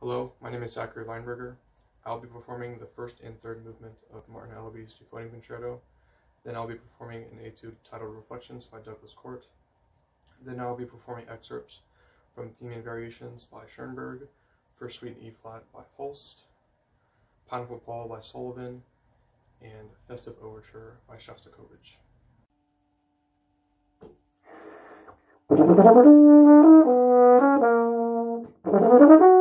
Hello, my name is Zachary Leinberger. I'll be performing the first and third movement of Martin Ellerby's Euphonium Concerto. Then I'll be performing an etude titled Reflections by Douglas Court. Then I'll be performing excerpts from Theme and Variations by Schoenberg, First Suite in E-flat by Holst, Pineapple Poll by Sullivan, and Festive Overture by Shostakovich.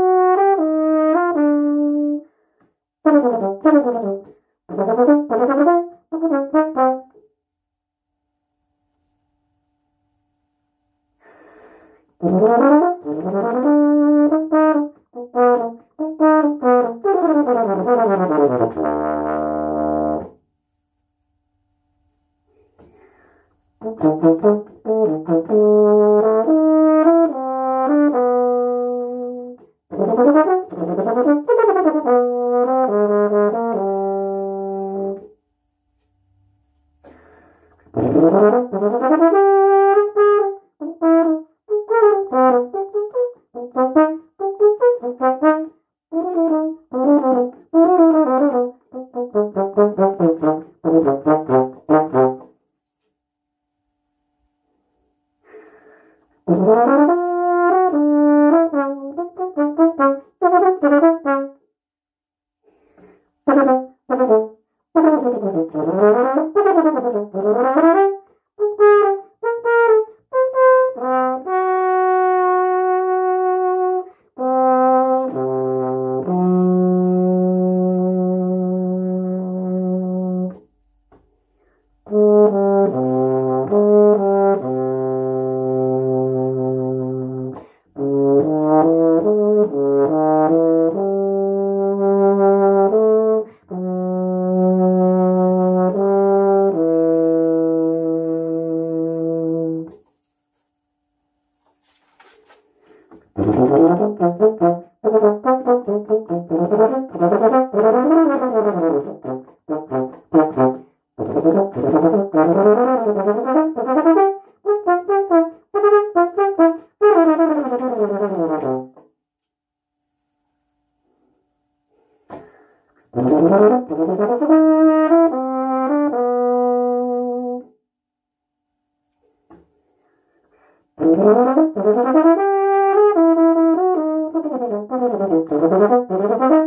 Thank. Thank you.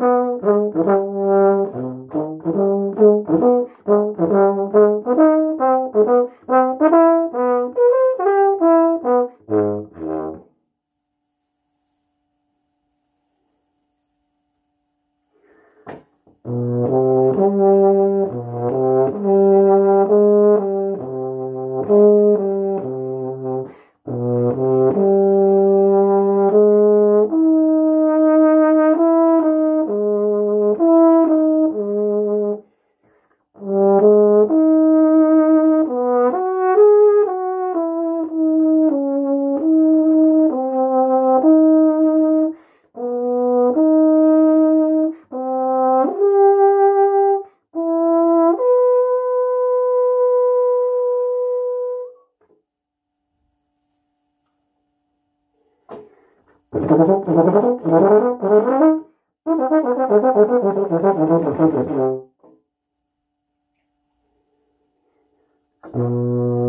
Mm-hmm. 嗯。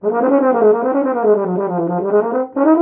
Thank you.